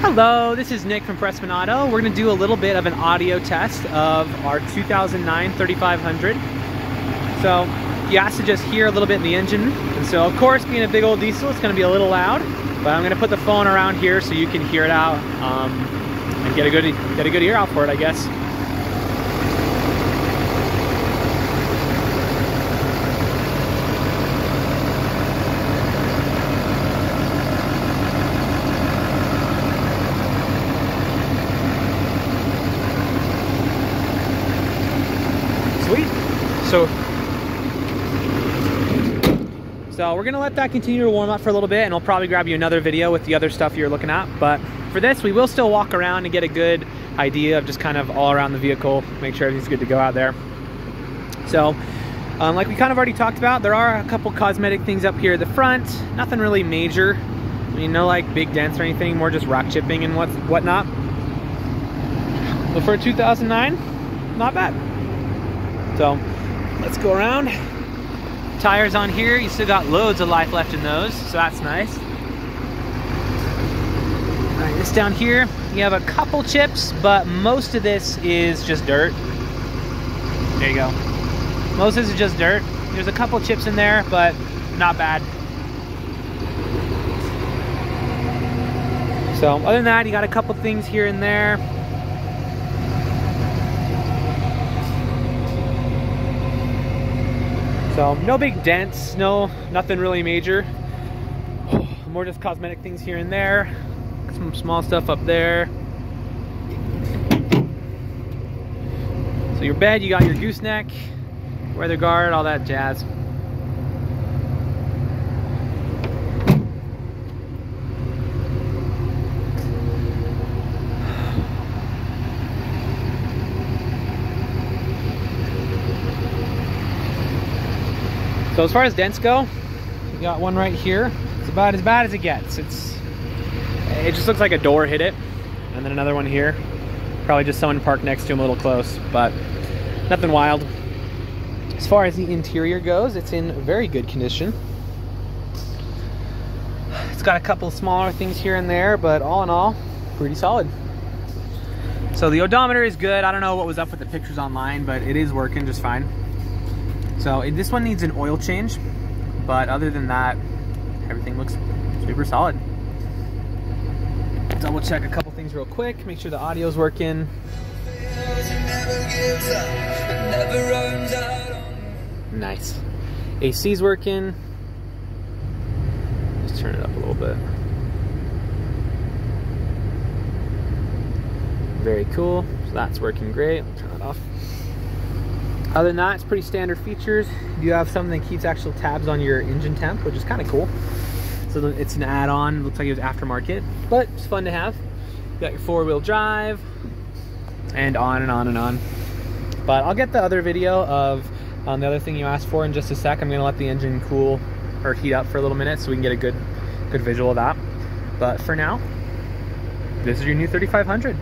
Hello, this is Nick from Prestman Auto. We're going to do a little bit of an audio test of our 2009 3500. So you asked to just hear a little bit in the engine. And so of course, being a big old diesel, it's going to be a little loud, but I'm going to put the phone around here so you can hear it out um, and get a good get a good ear out for it, I guess. So, so we're gonna let that continue to warm up for a little bit and I'll probably grab you another video with the other stuff you're looking at. But for this, we will still walk around and get a good idea of just kind of all around the vehicle, make sure everything's good to go out there. So, um, like we kind of already talked about, there are a couple cosmetic things up here at the front, nothing really major. I mean, no like big dents or anything, more just rock chipping and what whatnot. But for a 2009, not bad. So let's go around. Tires on here, you still got loads of life left in those, so that's nice. All right, this down here, you have a couple chips, but most of this is just dirt. There you go. Most of this is just dirt. There's a couple chips in there, but not bad. So other than that, you got a couple things here and there. So no big dents, no nothing really major. More just cosmetic things here and there. Some small stuff up there. So your bed, you got your gooseneck, weather guard, all that jazz. So as far as dents go, you got one right here. It's about as bad as it gets. It's it just looks like a door hit it. And then another one here. Probably just someone parked next to him a little close, but nothing wild. As far as the interior goes, it's in very good condition. It's got a couple smaller things here and there, but all in all, pretty solid. So the odometer is good. I don't know what was up with the pictures online, but it is working just fine. So this one needs an oil change, but other than that, everything looks super solid. Double check a couple things real quick, make sure the audio's working. Nice. AC's working. Let's turn it up a little bit. Very cool. So that's working great. I'll turn it off. Other than that, it's pretty standard features. You have something that keeps actual tabs on your engine temp, which is kind of cool. So it's an add-on, looks like it was aftermarket, but it's fun to have. You got your four-wheel drive, and on and on and on. But I'll get the other video of um, the other thing you asked for in just a sec. I'm gonna let the engine cool or heat up for a little minute so we can get a good, good visual of that. But for now, this is your new 3500.